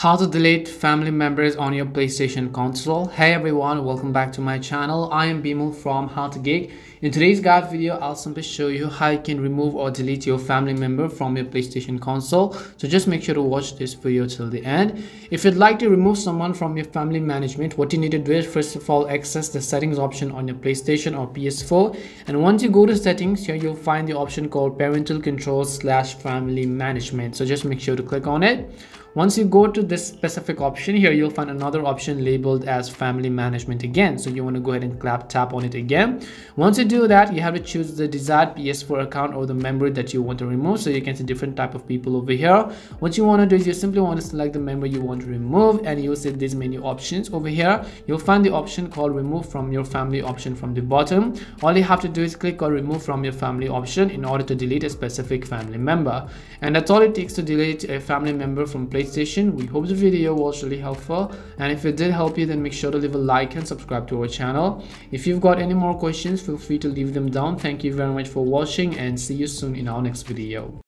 How to delete family members on your PlayStation console. Hey everyone, welcome back to my channel. I am Bimal from How to Geek. In today's guide video, I'll simply show you how you can remove or delete your family member from your PlayStation console. So just make sure to watch this video till the end. If you'd like to remove someone from your family management, what you need to do is first of all access the settings option on your PlayStation or PS4. And once you go to settings, here you'll find the option called parental controls slash family management. So just make sure to click on it. Once you go to this specific option here, you'll find another option labeled as family management again. So you want to go ahead and clap tap on it again. Once you do that, you have to choose the desired PS4 account or the member that you want to remove. So you can see different type of people over here. What you want to do is you simply want to select the member you want to remove and you'll see these menu options over here. You'll find the option called remove from your family option from the bottom. All you have to do is click on remove from your family option in order to delete a specific family member. And that's all it takes to delete a family member from PlayStation We hope the video was really helpful and if it did help you then make sure to leave a like and subscribe to our channel. If you've got any more questions feel free to leave them down. Thank you very much for watching and see you soon in our next video.